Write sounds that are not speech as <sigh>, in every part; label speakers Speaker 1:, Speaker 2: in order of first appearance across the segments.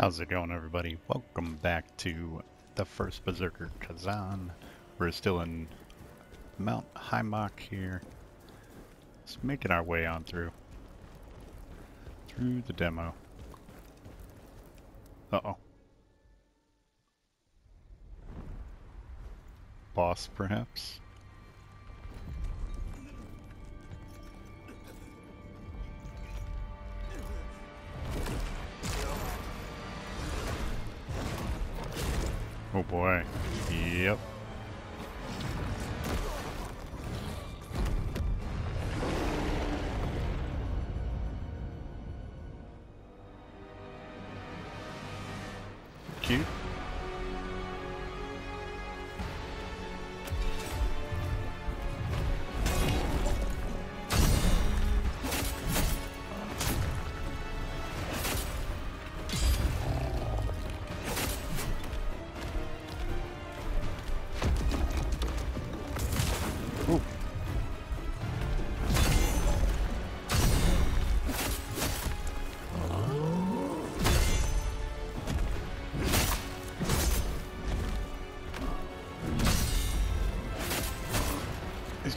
Speaker 1: How's it going, everybody? Welcome back to the first Berserker Khazan. We're still in Mount Heimbach here. Just making our way on through. Through the demo. Uh-oh. Boss, perhaps? Oh boy. Yep.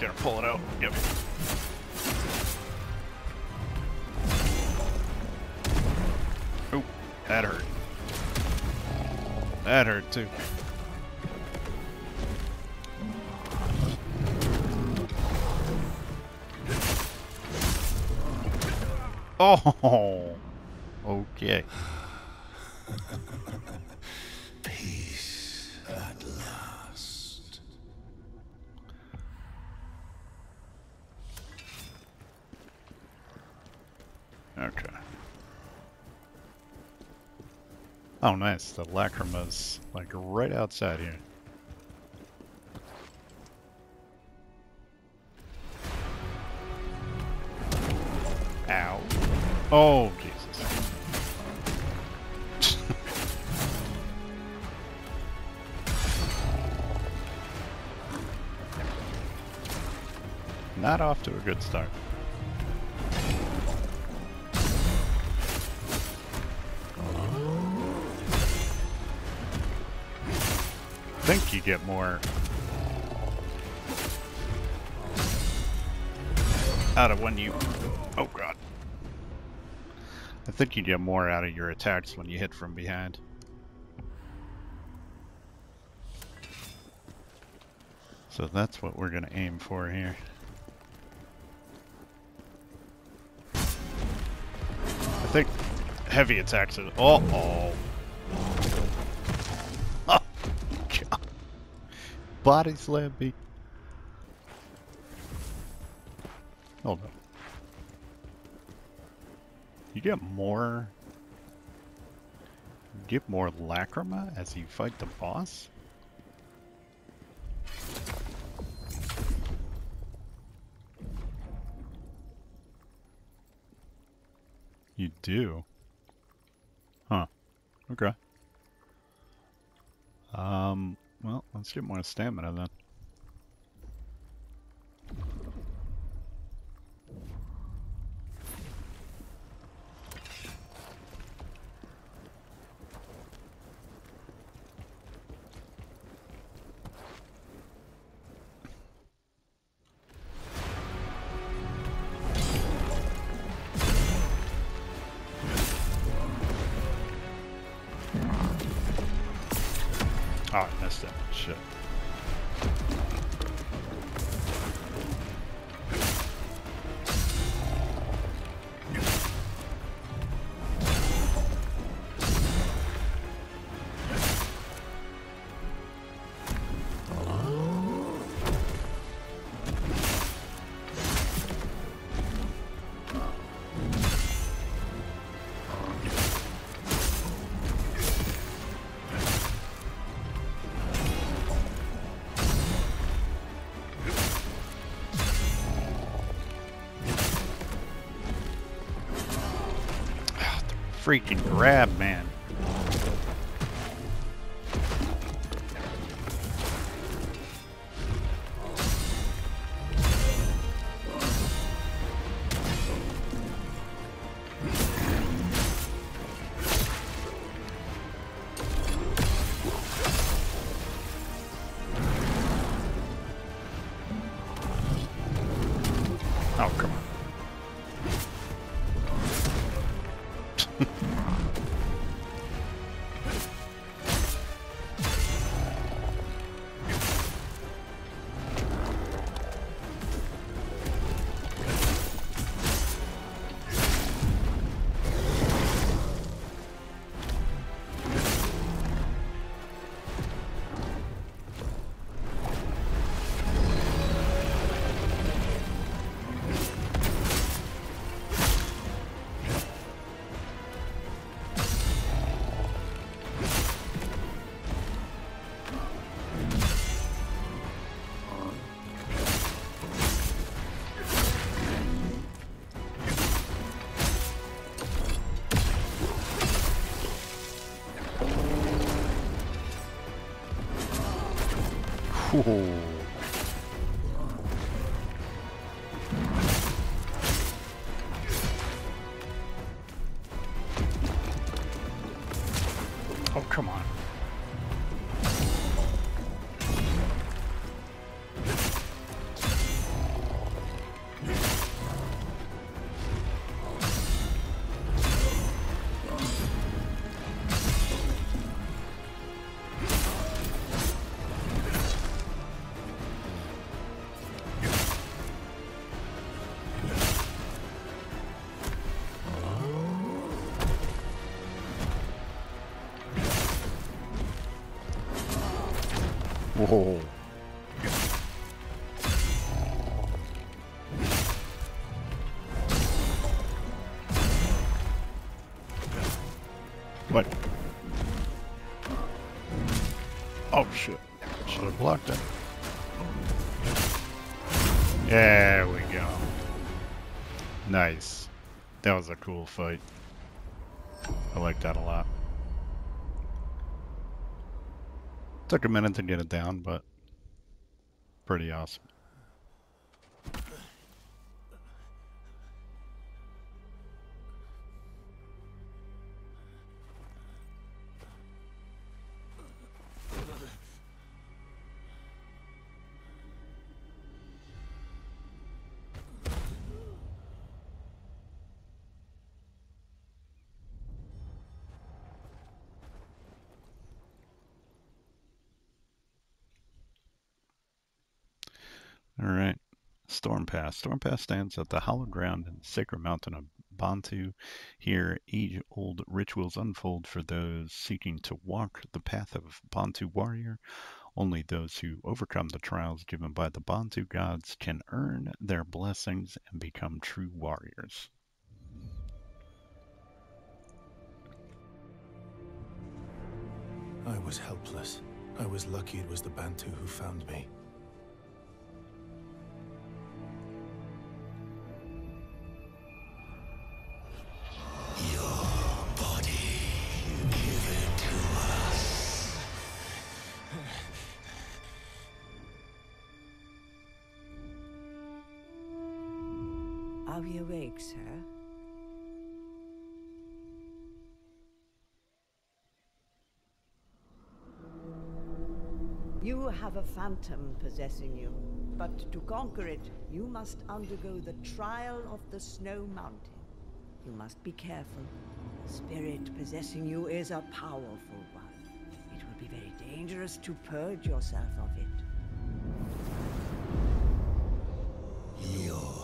Speaker 1: Gonna pull it out. Yep. Ooh, that hurt. That hurt too. Oh, <laughs> okay. Okay. Oh, nice. The lacrima's like right outside here. Ow. Oh, Jesus. <laughs> Not off to a good start. You get more out of when you oh god. I think you get more out of your attacks when you hit from behind. So that's what we're gonna aim for here. I think heavy attacks is oh oh Body slam me. Hold on. You get more... Get more lacrima as you fight the boss? You do? Huh. Okay. Um, well, let's get more stamina then. Oh, I missed it. Shit. Freaking grab, man. Uh. Whoa. What? Oh shit. Should have blocked it. There we go. Nice. That was a cool fight. I like that a lot. Took a minute to get it down, but pretty awesome. All right. Storm Pass. Storm Pass stands at the hallowed ground and sacred mountain of Bantu. Here, age-old rituals unfold for those seeking to walk the path of Bantu warrior. Only those who overcome the trials given by the Bantu gods can earn their blessings and become true warriors.
Speaker 2: I was helpless. I was lucky it was the Bantu who found me.
Speaker 3: Phantom possessing you, but to conquer it, you must undergo the trial of the Snow Mountain. You must be careful. The spirit possessing you is a powerful one. It will be very dangerous to purge yourself of it.
Speaker 2: Must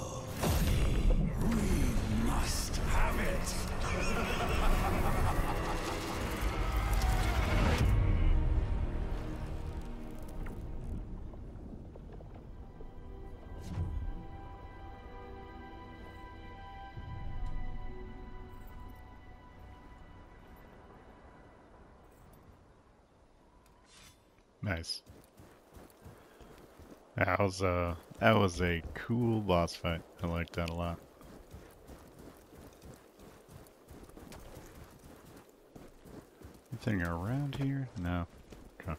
Speaker 1: Nice. That was a that was a cool boss fight. I like that a lot. Anything around here? No. Okay.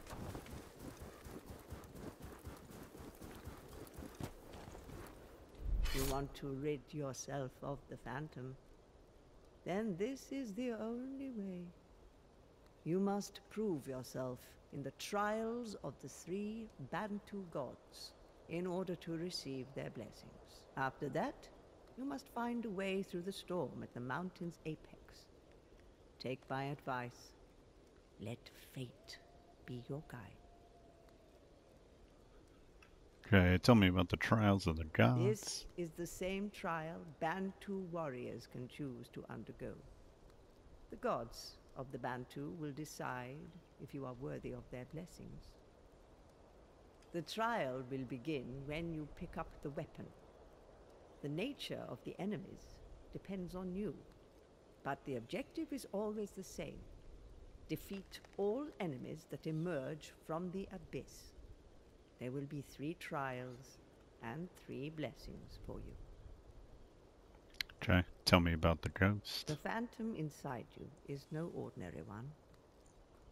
Speaker 3: You want to rid yourself of the phantom? Then this is the only way. You must prove yourself in the trials of the three Bantu gods in order to receive their blessings. After that, you must find a way through the storm at the mountain's apex. take my advice. Let fate be your guide.
Speaker 1: Okay, tell me about the trials of the gods.
Speaker 3: This is the same trial Bantu warriors can choose to undergo. The gods of the Bantu will decide if you are worthy of their blessings. The trial will begin when you pick up the weapon. The nature of the enemies depends on you, but the objective is always the same. Defeat all enemies that emerge from the abyss. There will be three trials and three blessings for you.
Speaker 1: Okay, tell me about the ghost.
Speaker 3: The phantom inside you is no ordinary one.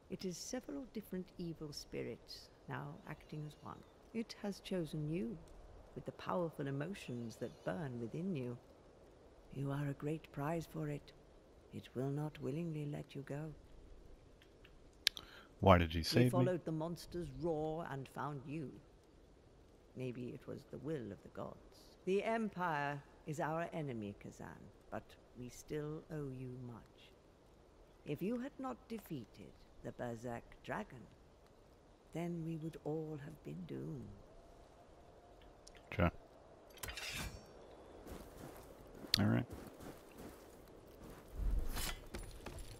Speaker 3: It is several different evil spirits now acting as one. It has chosen you with the powerful emotions that burn within you. You are a great prize for it. It will not willingly let you go.
Speaker 1: Why did you
Speaker 3: We
Speaker 1: save me?
Speaker 3: followed the monster's roar and found you. Maybe it was the will of the gods. The Empire is our enemy, Khazan, but we still owe you much. If you had not defeated the Berserk Dragon, then we would all have been doomed.
Speaker 1: Okay. Alright.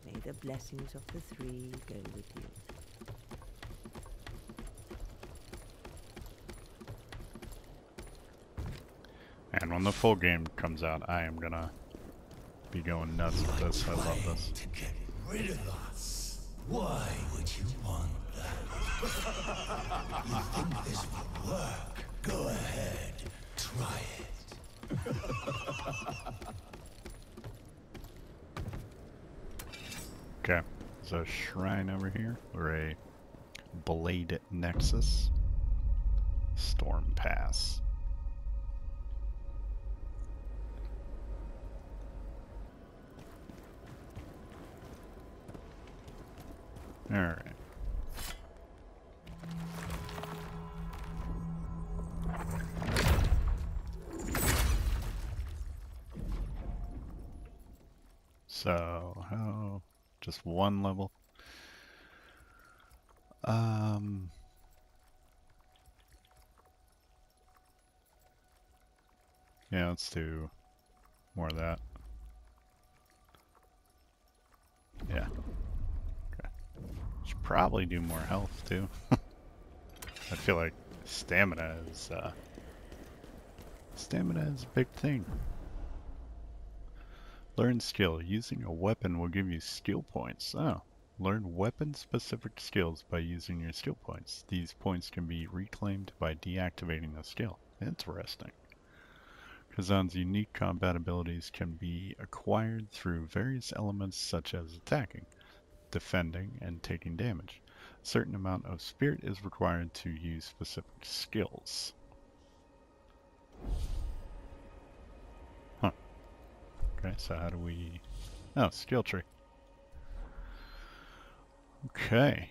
Speaker 3: May the blessings of the three go with you.
Speaker 1: When the full game comes out, I am gonna be going nuts with this. I love this.
Speaker 4: To get rid of us. Why would you want that? <laughs> you think this will work? Go ahead. Try it. <laughs>
Speaker 1: Okay. There's a shrine over here, or a Blade Nexus. Storm Pass. Um. Yeah, let's do more of that. Yeah. Okay. Should probably do more health too. <laughs> I feel like stamina is uh stamina is a big thing. Learn skill. Using a weapon will give you skill points. Oh. Learn weapon-specific skills by using your skill points. These points can be reclaimed by deactivating a skill. Interesting. Khazan's unique combat abilities can be acquired through various elements such as attacking, defending, and taking damage. A certain amount of spirit is required to use specific skills. Huh. Okay, so how do we... Oh, skill tree. Okay.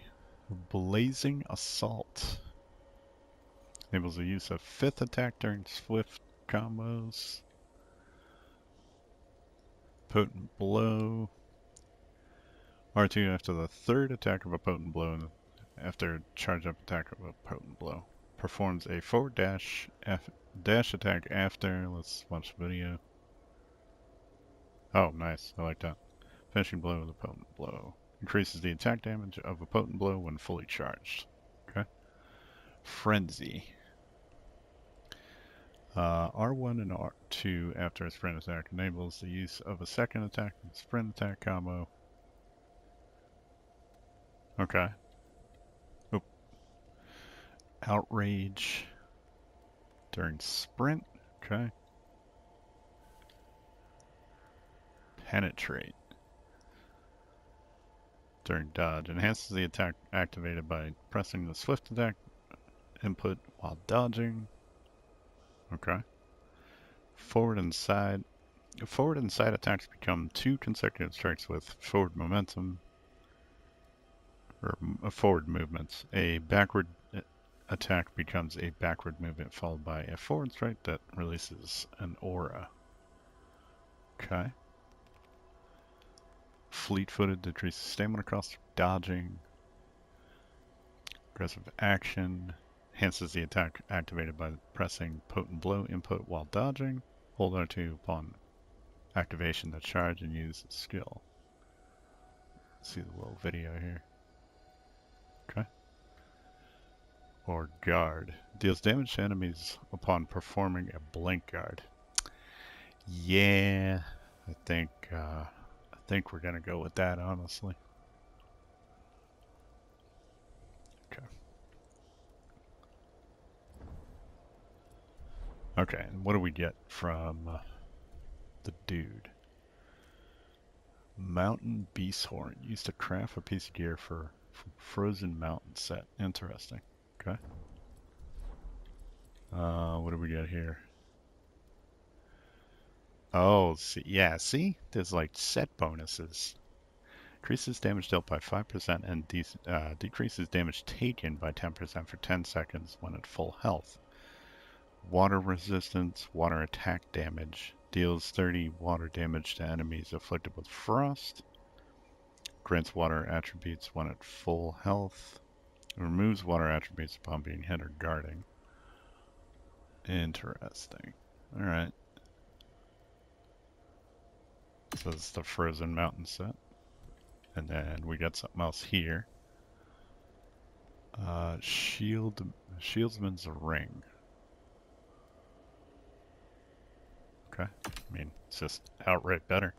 Speaker 1: Blazing Assault. Enables the use of fifth attack during swift combos. Potent Blow. R2 after the third attack of a potent blow and after charge up attack of a potent blow. Performs a forward dash dash attack after. Let's watch the video. Oh, nice. I like that. Finishing blow with a potent blow. Increases the attack damage of a potent blow when fully charged. Okay. Frenzy. Uh, R1 and R2 after a sprint attack enables the use of a second attack and sprint attack combo. Okay. Oop. Outrage during sprint. Okay. Penetrate during dodge. Enhances the attack activated by pressing the swift attack input while dodging. Okay. Forward and side. Forward and side attacks become two consecutive strikes with forward momentum. Or uh, forward movements. A backward uh, attack becomes a backward movement followed by a forward strike that releases an aura. Okay. Fleet-footed, decreases stamina across dodging. Aggressive action, enhances the attack activated by pressing potent blow input while dodging. Hold R2 upon activation to charge and use the skill. Let's see the little video here. Okay. Or guard. Deals damage to enemies upon performing a blank guard. Yeah, I think uh, think we're gonna go with that honestly. Okay. Okay, and what do we get from uh, the dude? Mountain Beast Horn. Used to craft a piece of gear for, for Frozen Mountain set. Interesting. Okay. Uh, what do we get here? Oh, see, yeah, see? There's like set bonuses. Increases damage dealt by 5% and de uh, decreases damage taken by 10% for 10 seconds when at full health. Water resistance, water attack damage, deals 30 water damage to enemies afflicted with frost. Grants water attributes when at full health. Removes water attributes upon being hit or guarding. Interesting. Alright. So is the Frozen Mountain set. And then we got something else here. Uh, shield, Shieldsman's Ring. Okay, I mean, it's just outright better.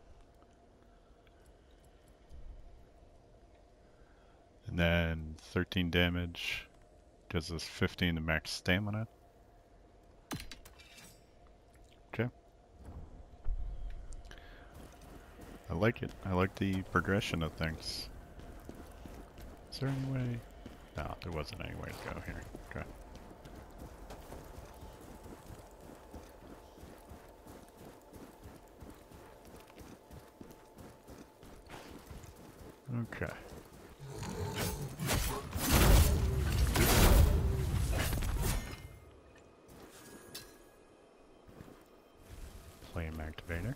Speaker 1: And then 13 damage, gives us 15 to max stamina. Okay. I like it. I like the progression of things. Is there any way? No, there wasn't any way to go here. Okay. Okay. Flame activator.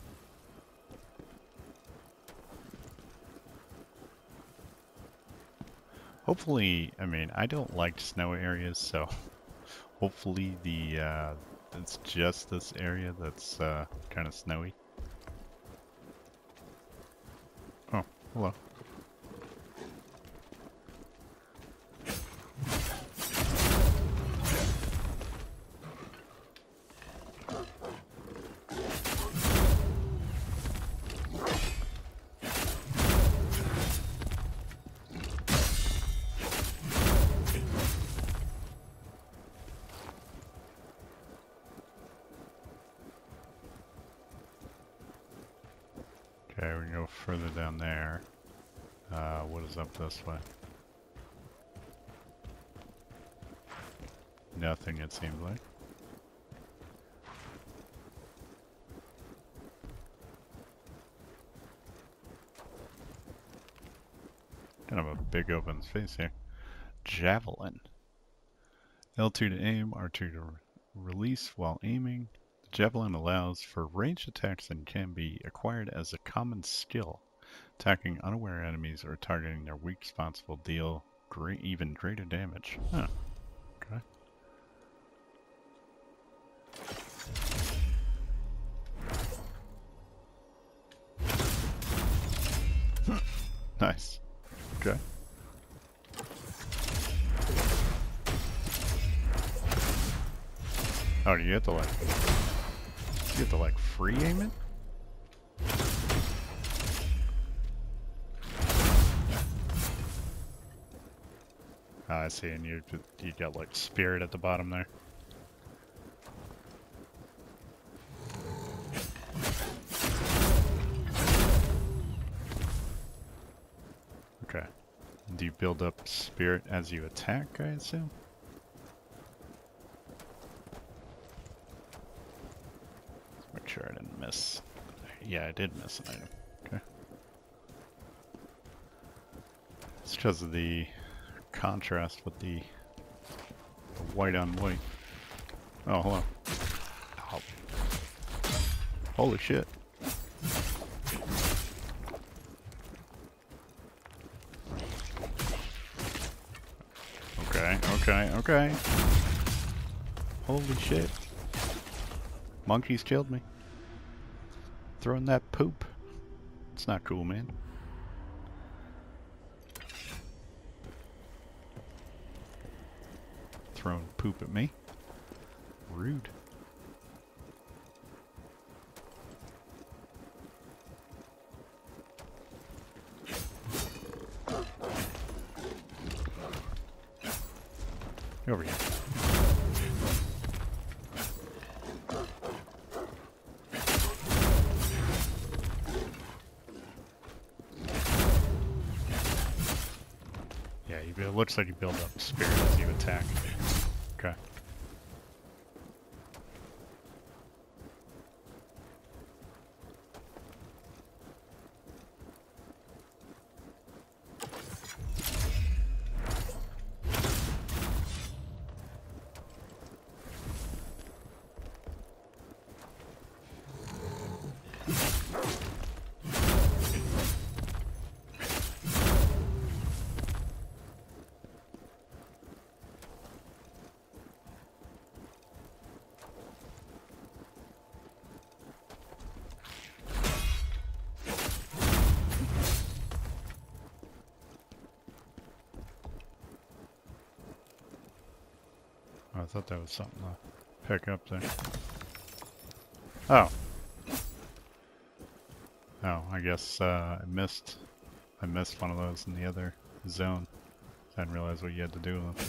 Speaker 1: Hopefully, I mean, I don't like snow areas, so <laughs> hopefully the uh, it's just this area that's uh, kind of snowy. Oh, hello. This way? Nothing, it seems like. Kind of a big open space here. Javelin. L2 to aim, R2 to re release while aiming. The javelin allows for ranged attacks and can be acquired as a common skill. Attacking unaware enemies or targeting their weak spots will deal great, even greater damage. Huh. Okay. nice. Okay. Oh, do you have to like, you have to like free aim it? I see, and you you got like spirit at the bottom there. Okay. Do you build up spirit as you attack, I assume? Let's make sure I didn't miss. Yeah, I did miss an item. Okay. It's because of the contrast with the, the white on white. Oh, hello. Holy shit. Okay, okay, okay. Holy shit. Monkeys killed me. Throwing that poop. It's not cool, man. Throwing poop at me. Rude. Over here. Yeah, you, it looks like you build up spirit as you attack. Okay. Oh, I thought that was something to pick up there. Oh. Oh, I guess uh, I missed. I missed one of those in the other zone. I didn't realize what you had to do with them.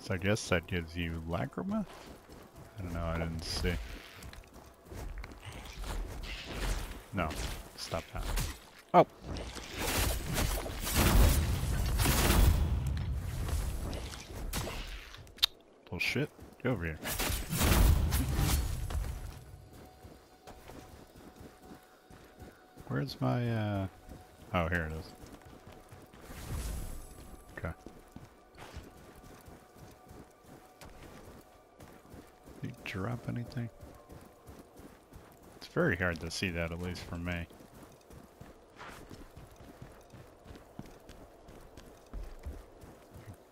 Speaker 1: So I guess that gives you Lacrima? I don't know, I didn't see. No, stop that. Oh! Shit, get over here. Where's my, uh... Oh, here it is. Okay. Did you drop anything? It's very hard to see that, at least for me.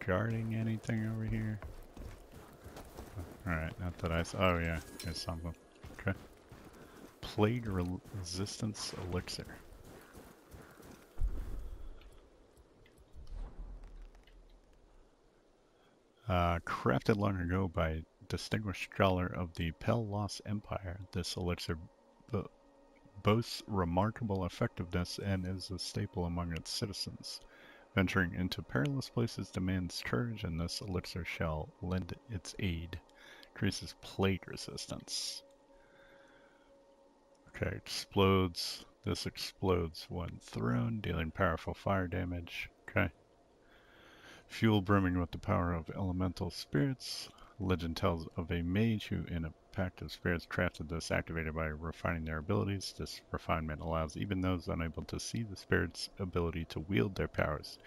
Speaker 1: Guarding anything over here? Alright, not that I saw. Oh yeah, there's something. Okay. Plague resistance elixir. Uh, crafted long ago by distinguished scholar of the Pell Los Empire, this elixir bo boasts remarkable effectiveness and is a staple among its citizens. Venturing into perilous places demands courage, and this elixir shall lend its aid. Increases plague resistance. Okay, explodes. This explodes when thrown, dealing powerful fire damage. Okay. Fuel brimming with the power of elemental spirits. Legend tells of a mage who, in a pact of spirits, crafted this activated by refining their abilities. This refinement allows even those unable to see the spirit's ability to wield their powers.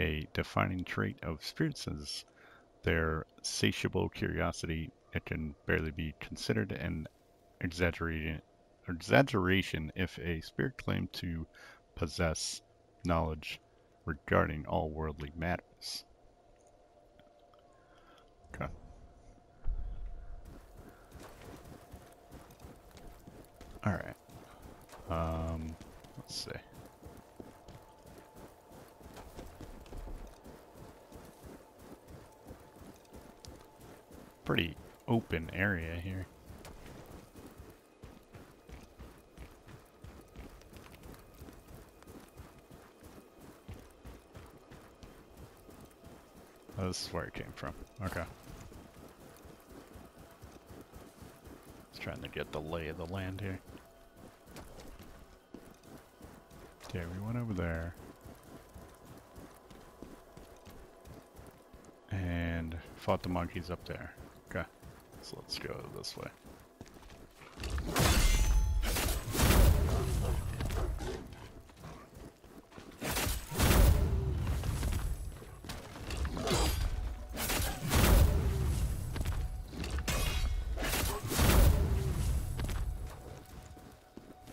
Speaker 1: A defining trait of spirits is their satiable curiosity it can barely be considered an exaggeration, exaggeration if a spirit claimed to possess knowledge regarding all worldly matters. Okay. Alright. Um, let's see. Pretty open area here. Oh, this is where it came from. Okay. Just trying to get the lay of the land here. Okay, we went over there. And fought the monkeys up there. So let's go this way.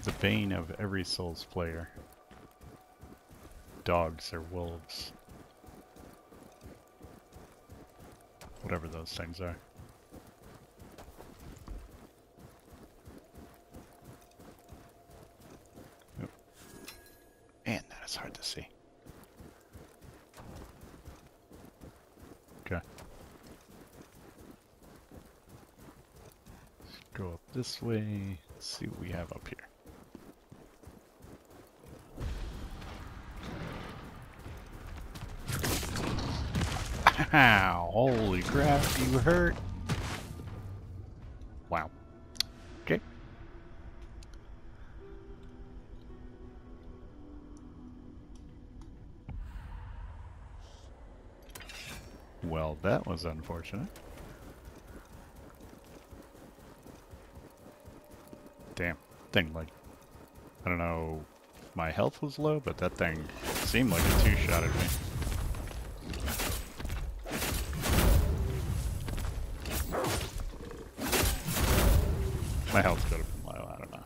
Speaker 1: The bane of every Souls player. Dogs or wolves. Whatever those things are. Oop. Is hard to see. Okay. Let's go up this way. Let's see what we have up here. Ow, <laughs> holy crap, you hurt. That was unfortunate. Damn. Thing, like, I don't know my health was low, but that thing seemed like it two-shot at me. My health could have been low, I don't know.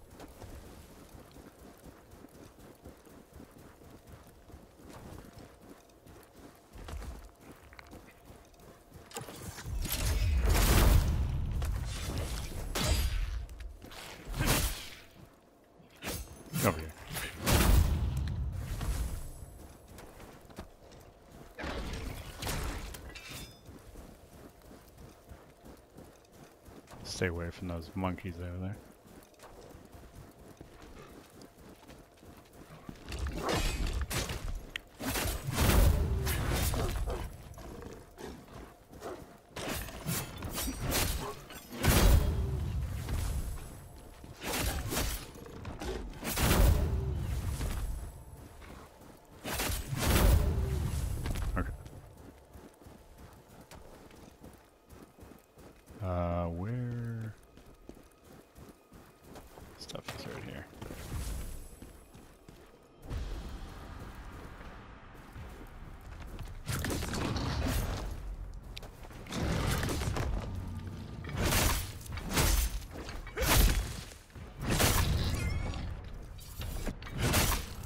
Speaker 1: Over here. Stay away from those monkeys over there.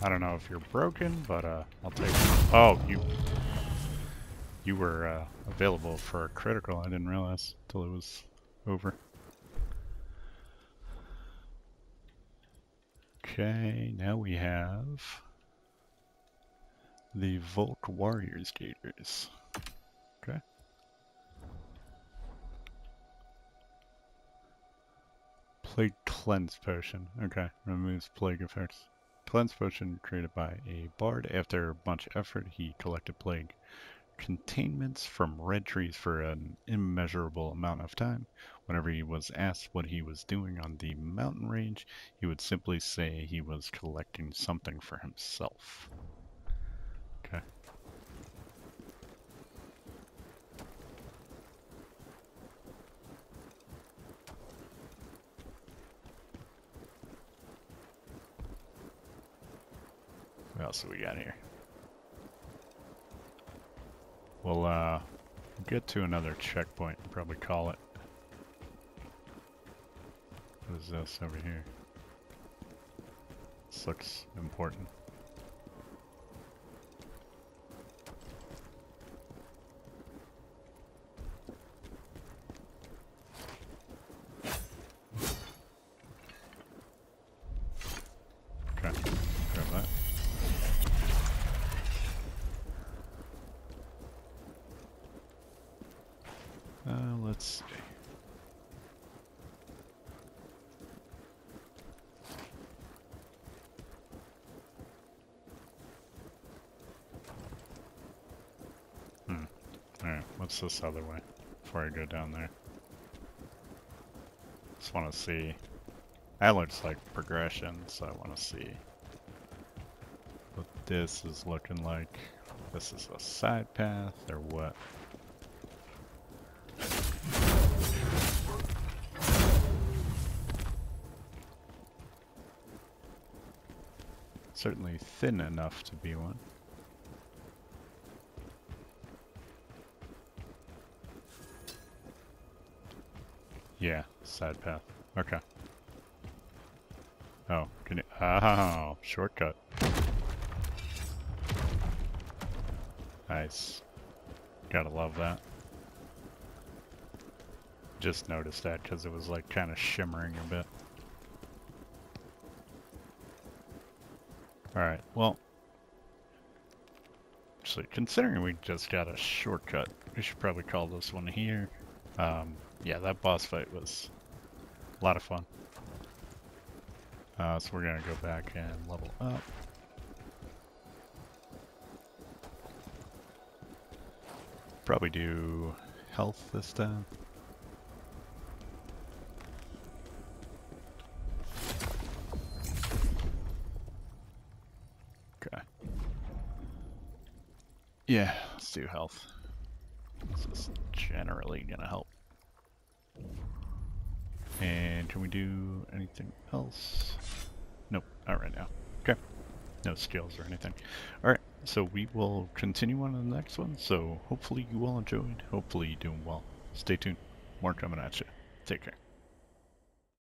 Speaker 1: I don't know if you're broken, but uh, I'll take. Oh, you you were uh, available for a critical. I didn't realize till it was over. Okay, now we have the Volk Warriors Gaiters. Okay. Plague Cleanse Potion. Okay, removes plague effects. Cleanse Potion created by a bard. After a bunch of effort, he collected plague containments from red trees for an immeasurable amount of time. Whenever he was asked what he was doing on the mountain range, he would simply say he was collecting something for himself. Okay. What else do we got here? We'll uh, get to another checkpoint and probably call it. What is this over here? This looks important. Okay, grab that. Uh, let's see. Hmm. What's this other way? Before I go down there. Just want to see. That looks like progression, so I want to see what this is looking like. This is a side path, or what? Certainly thin enough to be one. Yeah, side path. Okay. Oh, can you? Oh, shortcut. Nice. Gotta love that. Just noticed that because it was like kind of shimmering a bit. Alright, well. Actually, considering we just got a shortcut, we should probably call this one here. Um, yeah, that boss fight was a lot of fun. Uh, so we're gonna go back and level up. Probably do health this time. Okay. Yeah, let's do health. This is generally gonna help. And can we do anything else? Nope, not right now. Okay. No skills or anything. Alright, so we will continue on to the next one. So hopefully you all enjoyed. Hopefully you're doing well. Stay tuned. More coming at you. Take care.